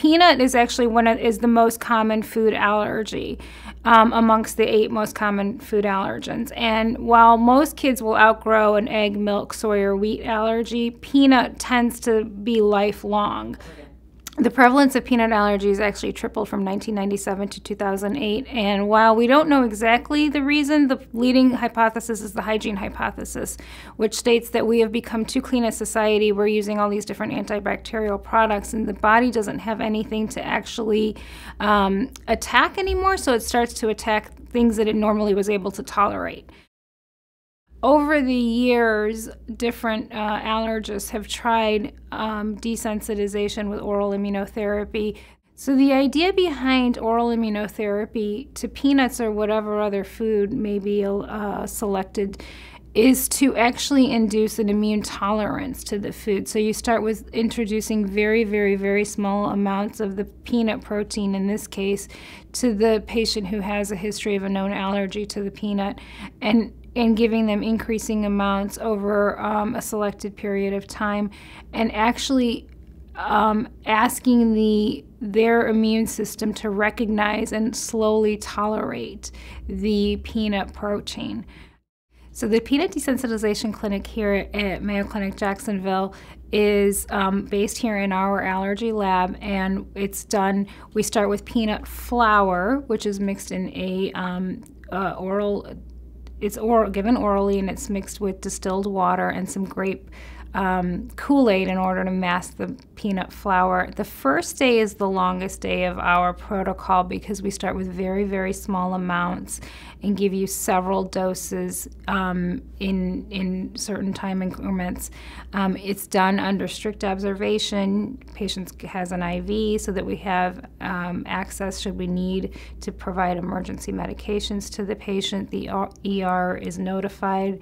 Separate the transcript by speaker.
Speaker 1: peanut is actually one of is the most common food allergy um, amongst the eight most common food allergens. And while most kids will outgrow an egg, milk, soy, or wheat allergy, peanut tends to be lifelong. The prevalence of peanut allergies actually tripled from 1997 to 2008. And while we don't know exactly the reason, the leading hypothesis is the hygiene hypothesis, which states that we have become too clean a society. We're using all these different antibacterial products, and the body doesn't have anything to actually um, attack anymore, so it starts to attack things that it normally was able to tolerate over the years, different uh, allergists have tried um, desensitization with oral immunotherapy. So, the idea behind oral immunotherapy to peanuts or whatever other food may be uh, selected is to actually induce an immune tolerance to the food. So, you start with introducing very, very, very small amounts of the peanut protein, in this case, to the patient who has a history of a known allergy to the peanut. And and giving them increasing amounts over um, a selected period of time, and actually um, asking the their immune system to recognize and slowly tolerate the peanut protein. So the peanut desensitization clinic here at Mayo Clinic Jacksonville is um, based here in our allergy lab, and it's done. We start with peanut flour, which is mixed in a um, uh, oral it's oral, given orally and it's mixed with distilled water and some grape um, Kool Aid in order to mask the peanut flour. The first day is the longest day of our protocol because we start with very, very small amounts and give you several doses um, in, in certain time increments. Um, it's done under strict observation. Patient has an IV so that we have um, access should we need to provide emergency medications to the patient. The ER is notified